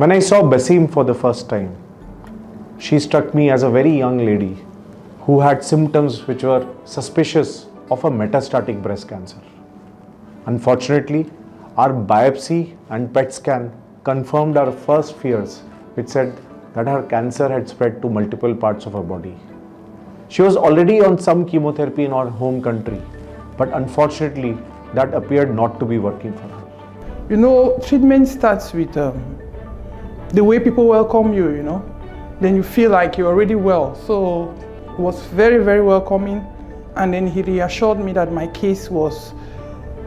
When I saw Bessem for the first time, she struck me as a very young lady who had symptoms which were suspicious of a metastatic breast cancer. Unfortunately, our biopsy and PET scan confirmed our first fears, which said that her cancer had spread to multiple parts of her body. She was already on some chemotherapy in our home country, but unfortunately, that appeared not to be working for her. You know, treatment starts with um, the way people welcome you, you know. Then you feel like you're already well. So it was very, very welcoming. And then he reassured me that my case was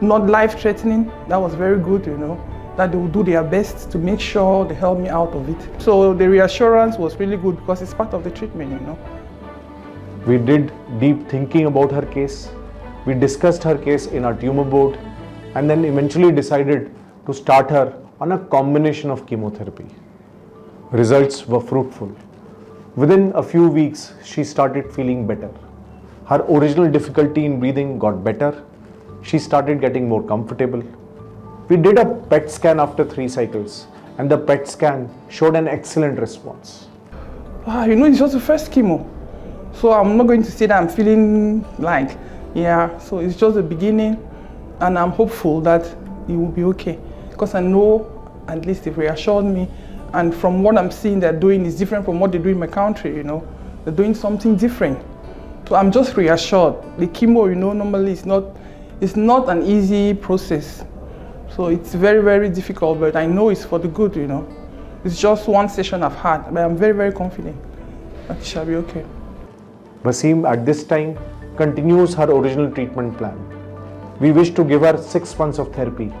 not life threatening. That was very good, you know, that they will do their best to make sure they help me out of it. So the reassurance was really good because it's part of the treatment, you know. We did deep thinking about her case. We discussed her case in our tumor board and then eventually decided to start her on a combination of chemotherapy. Results were fruitful. Within a few weeks, she started feeling better. Her original difficulty in breathing got better. She started getting more comfortable. We did a PET scan after three cycles, and the PET scan showed an excellent response. Ah, you know, it's just the first chemo. So I'm not going to say that I'm feeling like, yeah, so it's just the beginning, and I'm hopeful that it will be okay because I know at least they've reassured me. And from what I'm seeing they're doing is different from what they do in my country, you know. They're doing something different. So I'm just reassured. The chemo, you know, normally it's not, it's not an easy process. So it's very, very difficult, but I know it's for the good, you know. It's just one session I've had, but I'm very, very confident that it shall be okay. Bessem at this time continues her original treatment plan. We wish to give her six months of therapy,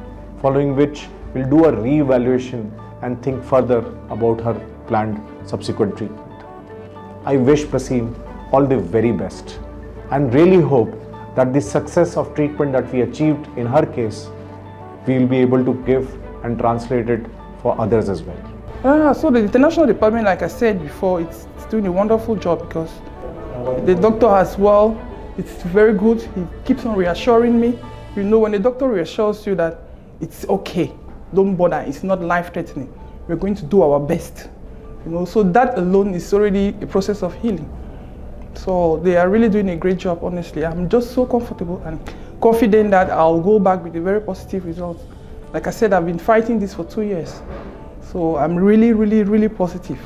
following which we'll do a re-evaluation and think further about her planned subsequent treatment. I wish Bessem all the very best and really hope that the success of treatment that we achieved in her case, we will be able to give and translate it for others as well. Ah, so the international department, like I said before, it's, it's doing a wonderful job because the doctor as well, it's very good. He keeps on reassuring me. You know, when the doctor reassures you that it's okay, don't bother, it's not life-threatening. We're going to do our best. You know, so that alone is already a process of healing. So they are really doing a great job, honestly. I'm just so comfortable and confident that I'll go back with a very positive result. Like I said, I've been fighting this for two years. So I'm really, really, really positive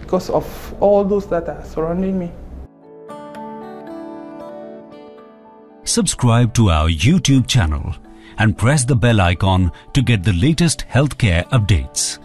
because of all those that are surrounding me. Subscribe to our YouTube channel and press the bell icon to get the latest healthcare updates.